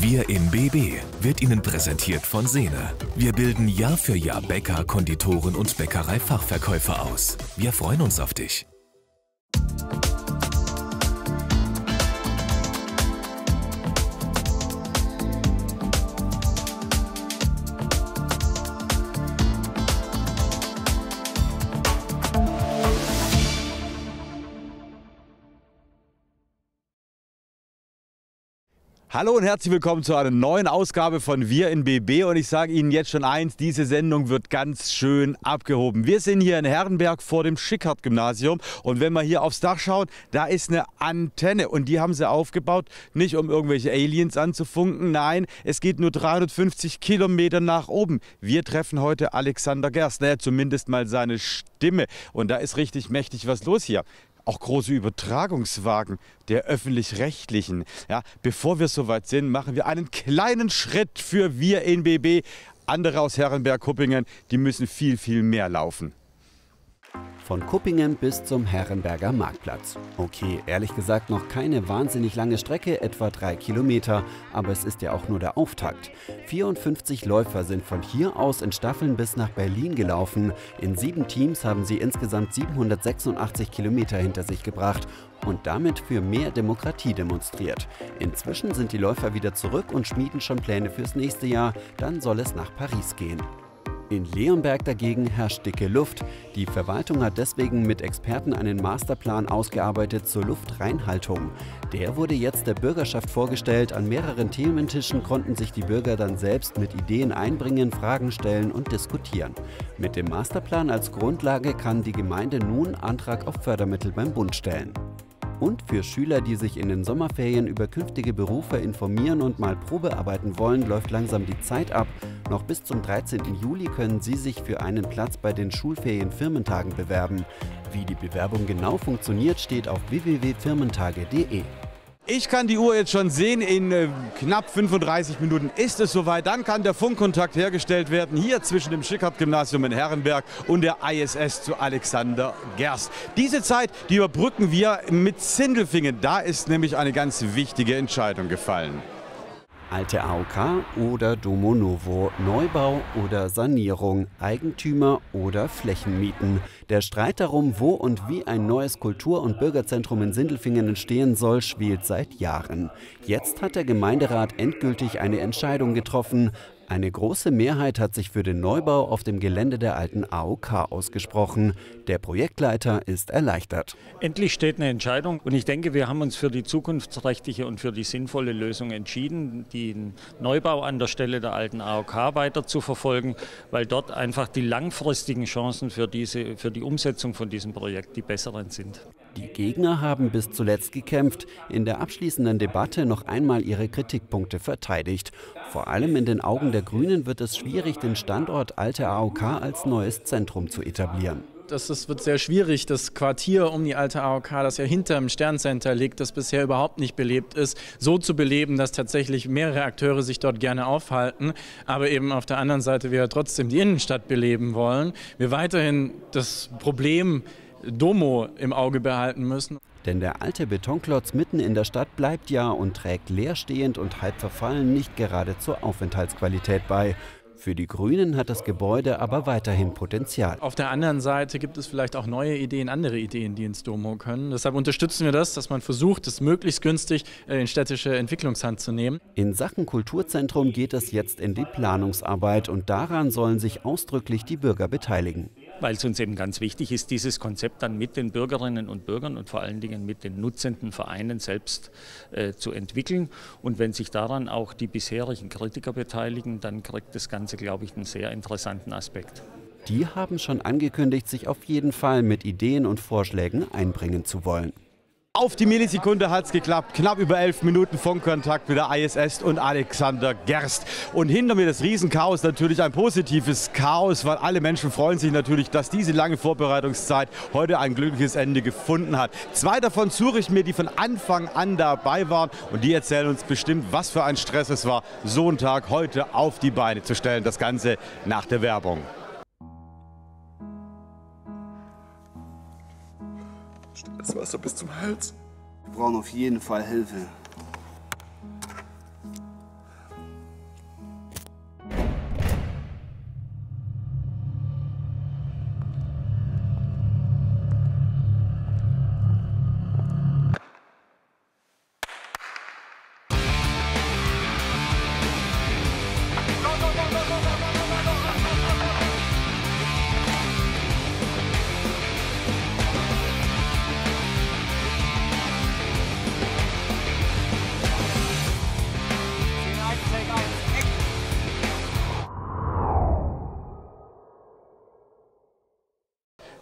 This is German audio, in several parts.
Wir in BB wird Ihnen präsentiert von Sene. Wir bilden Jahr für Jahr Bäcker, Konditoren und Bäckereifachverkäufer aus. Wir freuen uns auf dich. Hallo und herzlich willkommen zu einer neuen Ausgabe von Wir in BB und ich sage Ihnen jetzt schon eins, diese Sendung wird ganz schön abgehoben. Wir sind hier in Herrenberg vor dem Schickhardt-Gymnasium und wenn wir hier aufs Dach schauen, da ist eine Antenne. Und die haben sie aufgebaut, nicht um irgendwelche Aliens anzufunken, nein, es geht nur 350 Kilometer nach oben. Wir treffen heute Alexander Gerst, naja, zumindest mal seine Stimme. Und da ist richtig mächtig was los hier auch große Übertragungswagen der öffentlich-rechtlichen. Ja, bevor wir soweit sind, machen wir einen kleinen Schritt für wir in BB. Andere aus Herrenberg-Kuppingen, die müssen viel, viel mehr laufen. Von Kuppingen bis zum Herrenberger Marktplatz. Okay, ehrlich gesagt noch keine wahnsinnig lange Strecke, etwa drei Kilometer, aber es ist ja auch nur der Auftakt. 54 Läufer sind von hier aus in Staffeln bis nach Berlin gelaufen. In sieben Teams haben sie insgesamt 786 Kilometer hinter sich gebracht und damit für mehr Demokratie demonstriert. Inzwischen sind die Läufer wieder zurück und schmieden schon Pläne fürs nächste Jahr. Dann soll es nach Paris gehen. In Leonberg dagegen herrscht dicke Luft. Die Verwaltung hat deswegen mit Experten einen Masterplan ausgearbeitet zur Luftreinhaltung. Der wurde jetzt der Bürgerschaft vorgestellt. An mehreren Thementischen konnten sich die Bürger dann selbst mit Ideen einbringen, Fragen stellen und diskutieren. Mit dem Masterplan als Grundlage kann die Gemeinde nun Antrag auf Fördermittel beim Bund stellen. Und für Schüler, die sich in den Sommerferien über künftige Berufe informieren und mal Probearbeiten wollen, läuft langsam die Zeit ab. Noch bis zum 13. Juli können Sie sich für einen Platz bei den Schulferien-Firmentagen bewerben. Wie die Bewerbung genau funktioniert, steht auf www.firmentage.de. Ich kann die Uhr jetzt schon sehen, in äh, knapp 35 Minuten ist es soweit. Dann kann der Funkkontakt hergestellt werden, hier zwischen dem Schickhardt-Gymnasium in Herrenberg und der ISS zu Alexander Gerst. Diese Zeit, die überbrücken wir mit Sindelfingen. Da ist nämlich eine ganz wichtige Entscheidung gefallen. Alte AOK oder Domo Novo, Neubau oder Sanierung, Eigentümer oder Flächenmieten. Der Streit darum, wo und wie ein neues Kultur- und Bürgerzentrum in Sindelfingen entstehen soll, schwelt seit Jahren. Jetzt hat der Gemeinderat endgültig eine Entscheidung getroffen. Eine große Mehrheit hat sich für den Neubau auf dem Gelände der alten AOK ausgesprochen. Der Projektleiter ist erleichtert. Endlich steht eine Entscheidung und ich denke, wir haben uns für die zukunftsrechtliche und für die sinnvolle Lösung entschieden, den Neubau an der Stelle der alten AOK weiter zu verfolgen, weil dort einfach die langfristigen Chancen für, diese, für die Umsetzung von diesem Projekt die besseren sind. Die Gegner haben bis zuletzt gekämpft, in der abschließenden Debatte noch einmal ihre Kritikpunkte verteidigt. Vor allem in den Augen der Grünen wird es schwierig, den Standort Alte AOK als neues Zentrum zu etablieren. Das, das wird sehr schwierig, das Quartier um die alte AOK, das ja hinter dem Sterncenter liegt, das bisher überhaupt nicht belebt ist, so zu beleben, dass tatsächlich mehrere Akteure sich dort gerne aufhalten, aber eben auf der anderen Seite wir trotzdem die Innenstadt beleben wollen. Wir weiterhin das Problem Domo im Auge behalten müssen. Denn der alte Betonklotz mitten in der Stadt bleibt ja und trägt leerstehend und halb verfallen nicht gerade zur Aufenthaltsqualität bei. Für die Grünen hat das Gebäude aber weiterhin Potenzial. Auf der anderen Seite gibt es vielleicht auch neue Ideen, andere Ideen, die ins Domo können. Deshalb unterstützen wir das, dass man versucht, es möglichst günstig äh, in städtische Entwicklungshand zu nehmen. In Sachen Kulturzentrum geht es jetzt in die Planungsarbeit und daran sollen sich ausdrücklich die Bürger beteiligen weil es uns eben ganz wichtig ist, dieses Konzept dann mit den Bürgerinnen und Bürgern und vor allen Dingen mit den nutzenden Vereinen selbst äh, zu entwickeln. Und wenn sich daran auch die bisherigen Kritiker beteiligen, dann kriegt das Ganze, glaube ich, einen sehr interessanten Aspekt. Die haben schon angekündigt, sich auf jeden Fall mit Ideen und Vorschlägen einbringen zu wollen. Auf die Millisekunde hat es geklappt. Knapp über elf Minuten Funkkontakt mit der ISS und Alexander Gerst. Und hinter mir das Riesenchaos, natürlich ein positives Chaos, weil alle Menschen freuen sich natürlich, dass diese lange Vorbereitungszeit heute ein glückliches Ende gefunden hat. Zwei davon suche ich mir, die von Anfang an dabei waren und die erzählen uns bestimmt, was für ein Stress es war, so einen Tag heute auf die Beine zu stellen. Das Ganze nach der Werbung. Wasser bis zum Hals. Wir brauchen auf jeden Fall Hilfe.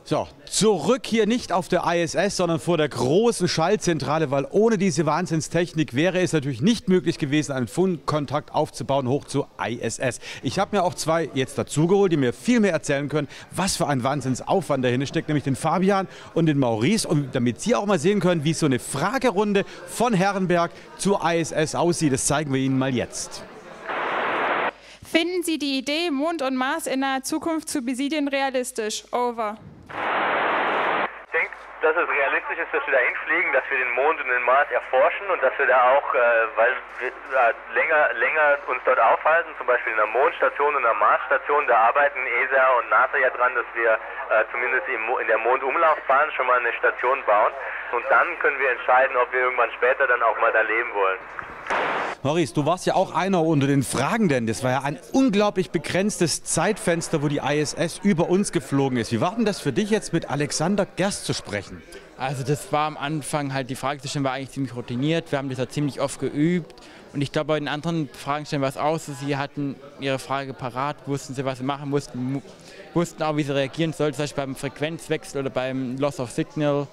So, zurück hier nicht auf der ISS, sondern vor der großen Schallzentrale, weil ohne diese Wahnsinnstechnik wäre es natürlich nicht möglich gewesen, einen Funkkontakt aufzubauen hoch zur ISS. Ich habe mir auch zwei jetzt dazugeholt, die mir viel mehr erzählen können, was für ein Wahnsinnsaufwand dahinter steckt, nämlich den Fabian und den Maurice. Und damit Sie auch mal sehen können, wie so eine Fragerunde von Herrenberg zur ISS aussieht, das zeigen wir Ihnen mal jetzt. Finden Sie die Idee, Mond und Mars in naher Zukunft zu besiedeln, realistisch? Over dass es realistisch ist, dass wir da hinfliegen, dass wir den Mond und den Mars erforschen und dass wir da auch, äh, weil wir äh, länger, länger uns dort aufhalten, zum Beispiel in der Mondstation und der Marsstation, da arbeiten ESA und NASA ja dran, dass wir äh, zumindest in der Mondumlaufbahn schon mal eine Station bauen. Und dann können wir entscheiden, ob wir irgendwann später dann auch mal da leben wollen. Maurice, du warst ja auch einer unter den Fragenden. Das war ja ein unglaublich begrenztes Zeitfenster, wo die ISS über uns geflogen ist. Wie war denn das für dich jetzt mit Alexander Gerst zu sprechen? Also das war am Anfang halt, die Fragestellen war eigentlich ziemlich routiniert. Wir haben das ja ziemlich oft geübt. Und ich glaube, bei den anderen Fragenstellen war es auch so, sie hatten ihre Frage parat, wussten sie, was sie machen mussten, wussten auch, wie sie reagieren sollten, zum Beispiel beim Frequenzwechsel oder beim Loss of Signal.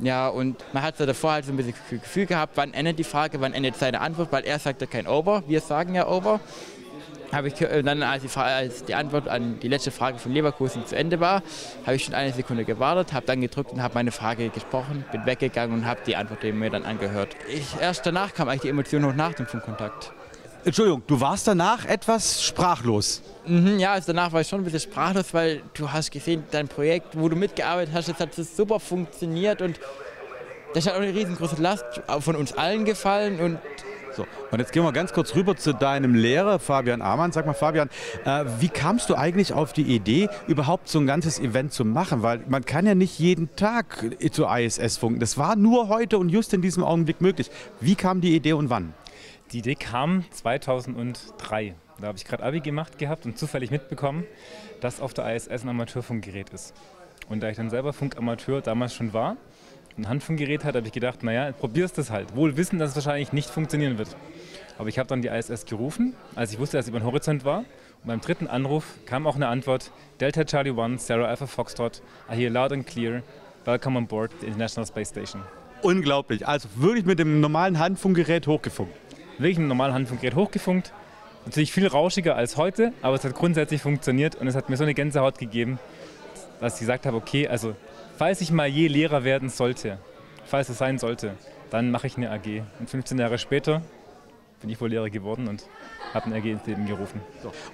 Ja, und man hat so davor halt so ein bisschen Gefühl gehabt, wann endet die Frage, wann endet seine Antwort, weil er sagte kein Over, wir sagen ja Over. Habe ich dann, als die, Frage, als die, Antwort an die letzte Frage von Leverkusen zu Ende war, habe ich schon eine Sekunde gewartet, habe dann gedrückt und habe meine Frage gesprochen, bin weggegangen und habe die Antwort mir dann angehört. Ich, erst danach kam eigentlich die Emotion hoch nach dem Funkkontakt. Entschuldigung, du warst danach etwas sprachlos. Mhm, ja, also danach war ich schon ein bisschen sprachlos, weil du hast gesehen, dein Projekt, wo du mitgearbeitet hast, das hat super funktioniert und das hat auch eine riesengroße Last von uns allen gefallen und so, und jetzt gehen wir ganz kurz rüber zu deinem Lehrer, Fabian Amann. Sag mal, Fabian, äh, wie kamst du eigentlich auf die Idee, überhaupt so ein ganzes Event zu machen? Weil man kann ja nicht jeden Tag zur ISS funken. Das war nur heute und just in diesem Augenblick möglich. Wie kam die Idee und wann? Die Idee kam 2003. Da habe ich gerade Abi gemacht gehabt und zufällig mitbekommen, dass auf der ISS ein Amateurfunkgerät ist. Und da ich dann selber Funkamateur damals schon war, ein Handfunkgerät hatte, habe ich gedacht, naja, probierst das halt. Wohl wissen, dass es wahrscheinlich nicht funktionieren wird. Aber ich habe dann die ISS gerufen, als ich wusste, dass sie über den Horizont war. Und beim dritten Anruf kam auch eine Antwort: Delta Charlie 1, Sarah Alpha Foxtrot, I hear loud and clear. Welcome on board the International Space Station. Unglaublich. Also wirklich mit dem normalen Handfunkgerät hochgefunkt wirklich ein normales Handfunkgerät hochgefunkt. Natürlich viel rauschiger als heute, aber es hat grundsätzlich funktioniert und es hat mir so eine Gänsehaut gegeben, dass ich gesagt habe, okay, also falls ich mal je Lehrer werden sollte, falls es sein sollte, dann mache ich eine AG. Und 15 Jahre später bin ich wohl Lehrer geworden und habe ein AG ins Leben gerufen.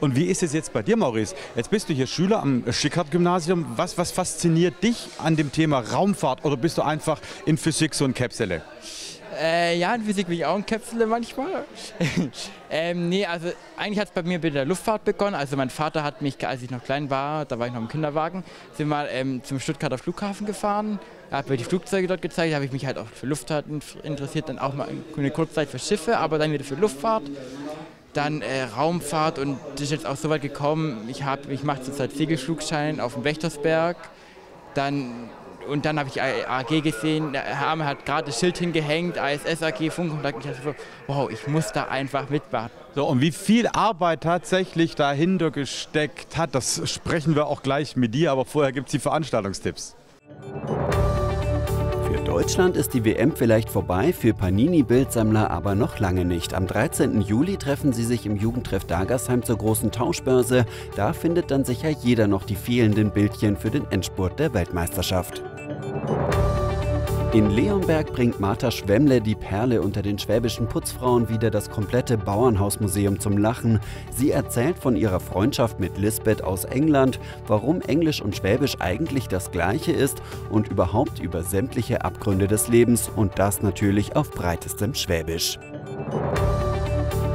Und wie ist es jetzt bei dir, Maurice? Jetzt bist du hier Schüler am Schickhardt-Gymnasium. Was, was fasziniert dich an dem Thema Raumfahrt oder bist du einfach in Physik so ein Käpsele? Äh, ja, in Physik bin ich auch ein Käpsel manchmal. ähm, nee, also eigentlich hat es bei mir mit der Luftfahrt begonnen. Also mein Vater hat mich, als ich noch klein war, da war ich noch im Kinderwagen, sind wir ähm, zum Stuttgarter Flughafen gefahren. Er hat mir die Flugzeuge dort gezeigt, da habe ich mich halt auch für Luftfahrt interessiert, dann auch mal eine Kurzzeit für Schiffe, aber dann wieder für Luftfahrt. Dann äh, Raumfahrt und das ist jetzt auch so weit gekommen, ich, ich mache zurzeit Segelflugschein auf dem Wächtersberg. Dann und dann habe ich AG gesehen, der Herr hat gerade das Schild hingehängt, ISS AG, Funkkontakt. Ich dachte so, wow, ich muss da einfach mitmachen. So, und wie viel Arbeit tatsächlich dahinter gesteckt hat, das sprechen wir auch gleich mit dir, aber vorher gibt es die Veranstaltungstipps. Deutschland ist die WM vielleicht vorbei, für Panini-Bildsammler aber noch lange nicht. Am 13. Juli treffen sie sich im Jugendtreff Dagersheim zur großen Tauschbörse. Da findet dann sicher jeder noch die fehlenden Bildchen für den Endspurt der Weltmeisterschaft. In Leonberg bringt Martha Schwemmle die Perle unter den schwäbischen Putzfrauen wieder das komplette Bauernhausmuseum zum Lachen. Sie erzählt von ihrer Freundschaft mit Lisbeth aus England, warum Englisch und Schwäbisch eigentlich das gleiche ist und überhaupt über sämtliche Abgründe des Lebens und das natürlich auf breitestem Schwäbisch.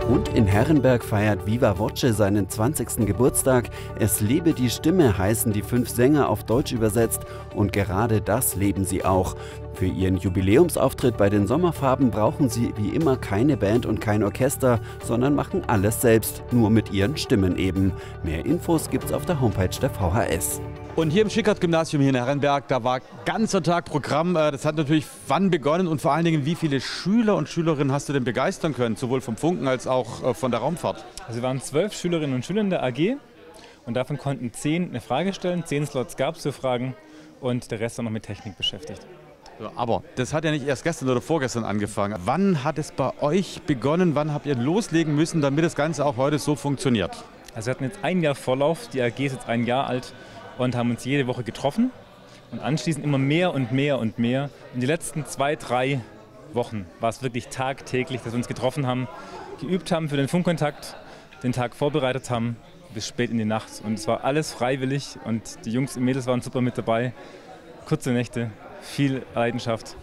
Und in Herrenberg feiert Viva Voce seinen 20. Geburtstag. Es lebe die Stimme heißen die fünf Sänger auf Deutsch übersetzt und gerade das leben sie auch. Für ihren Jubiläumsauftritt bei den Sommerfarben brauchen sie wie immer keine Band und kein Orchester, sondern machen alles selbst, nur mit ihren Stimmen eben. Mehr Infos gibt's auf der Homepage der VHS. Und hier im Schickert-Gymnasium hier in Herrenberg, da war ganzer Tag Programm. Äh, das hat natürlich wann begonnen und vor allen Dingen, wie viele Schüler und Schülerinnen hast du denn begeistern können, sowohl vom Funken als auch äh, von der Raumfahrt? Also wir waren zwölf Schülerinnen und Schüler in der AG und davon konnten zehn eine Frage stellen. Zehn Slots gab es für Fragen und der Rest dann noch mit Technik beschäftigt. Aber das hat ja nicht erst gestern oder vorgestern angefangen. Wann hat es bei euch begonnen? Wann habt ihr loslegen müssen, damit das Ganze auch heute so funktioniert? Also wir hatten jetzt ein Jahr Vorlauf, die AG ist jetzt ein Jahr alt und haben uns jede Woche getroffen und anschließend immer mehr und mehr und mehr. In den letzten zwei, drei Wochen war es wirklich tagtäglich, dass wir uns getroffen haben, geübt haben für den Funkkontakt, den Tag vorbereitet haben bis spät in die Nacht. Und es war alles freiwillig und die Jungs und Mädels waren super mit dabei. Kurze Nächte, viel Leidenschaft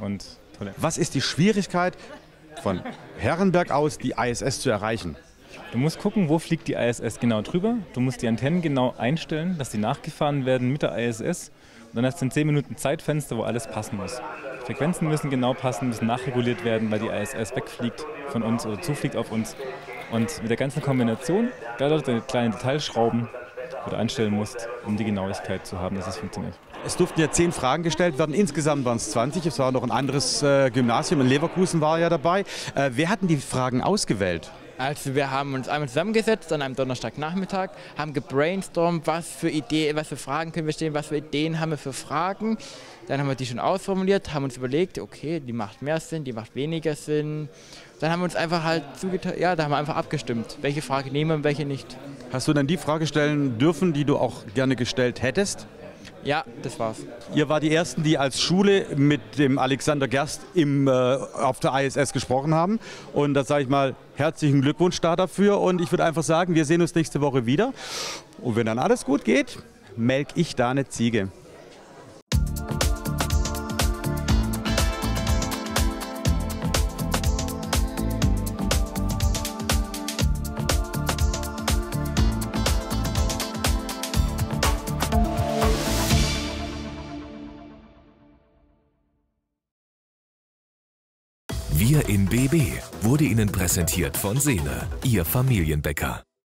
und tolle. Was ist die Schwierigkeit von Herrenberg aus, die ISS zu erreichen? Du musst gucken, wo fliegt die ISS genau drüber. Du musst die Antennen genau einstellen, dass die nachgefahren werden mit der ISS. Und dann hast du ein 10 Minuten Zeitfenster, wo alles passen muss. Frequenzen müssen genau passen, müssen nachreguliert werden, weil die ISS wegfliegt von uns oder zufliegt auf uns. Und mit der ganzen Kombination, da dort kleine Detailschrauben, die du einstellen musst, um die Genauigkeit zu haben, dass es funktioniert. Es durften ja zehn Fragen gestellt werden. Insgesamt waren es 20. Es war noch ein anderes äh, Gymnasium. In Leverkusen war ja dabei. Äh, wer hat denn die Fragen ausgewählt? Also wir haben uns einmal zusammengesetzt an einem Donnerstagnachmittag, haben gebrainstormt, was für Ideen, was für Fragen können wir stellen, was für Ideen haben wir für Fragen. Dann haben wir die schon ausformuliert, haben uns überlegt, okay, die macht mehr Sinn, die macht weniger Sinn. Dann haben wir uns einfach halt zugeteilt, ja, da haben wir einfach abgestimmt, welche Frage nehmen wir und welche nicht. Hast du dann die Frage stellen dürfen, die du auch gerne gestellt hättest? Ja, das war's. Ihr war die Ersten, die als Schule mit dem Alexander Gerst im, äh, auf der ISS gesprochen haben. Und da sage ich mal, herzlichen Glückwunsch da dafür. Und ich würde einfach sagen, wir sehen uns nächste Woche wieder. Und wenn dann alles gut geht, melk ich da eine Ziege. BB wurde Ihnen präsentiert von Sene, Ihr Familienbäcker.